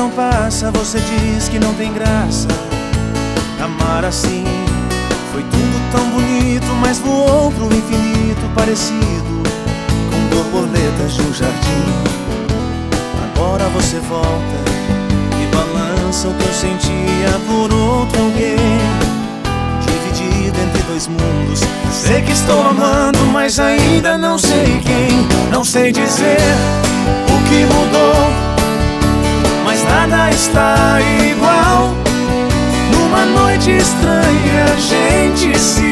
não passa, você diz que não tem graça. Amar assim foi tudo tão bonito, mas voou pro infinito parecido com borboletas de um jardim. Agora você volta e balança o que eu sentia por outro alguém. Dividido entre dois mundos. Sei que estou amando, mas ainda não sei quem. Não sei dizer o que mudou, nada está igual. Numa noite estranha, a gente se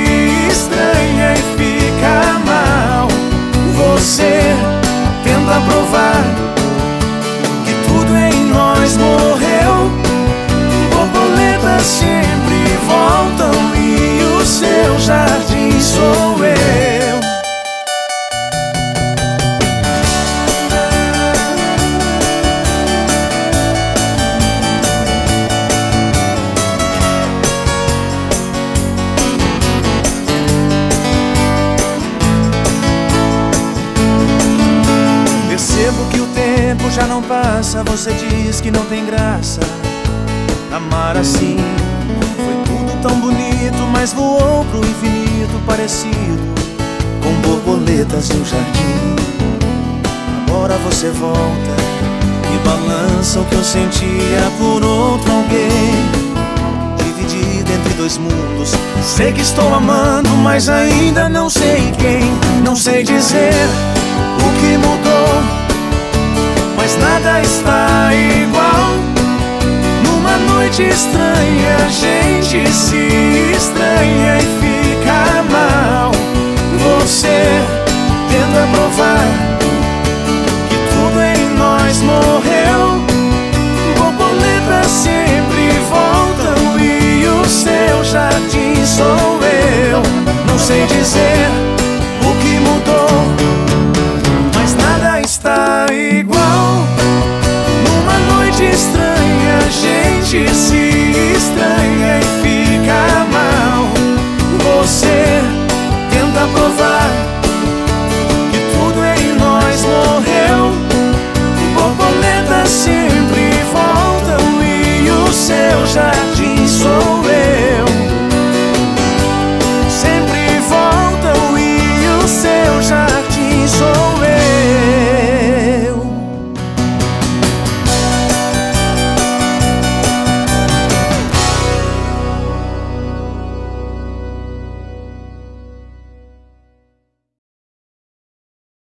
já não passa, você diz que não tem graça. Amar assim foi tudo tão bonito, mas voou pro infinito parecido com borboletas no jardim. Agora você volta e balança o que eu sentia por outro alguém. Dividido entre dois mundos. Sei que estou amando, mas ainda não sei quem. Não sei dizer o que mudou, mas nada está igual. Numa noite estranha, a gente se estranha e fica mal. Você tenta provar que tudo em nós morreu. Borboletas sempre voltam e o seu jardim sou eu. Não sei dizer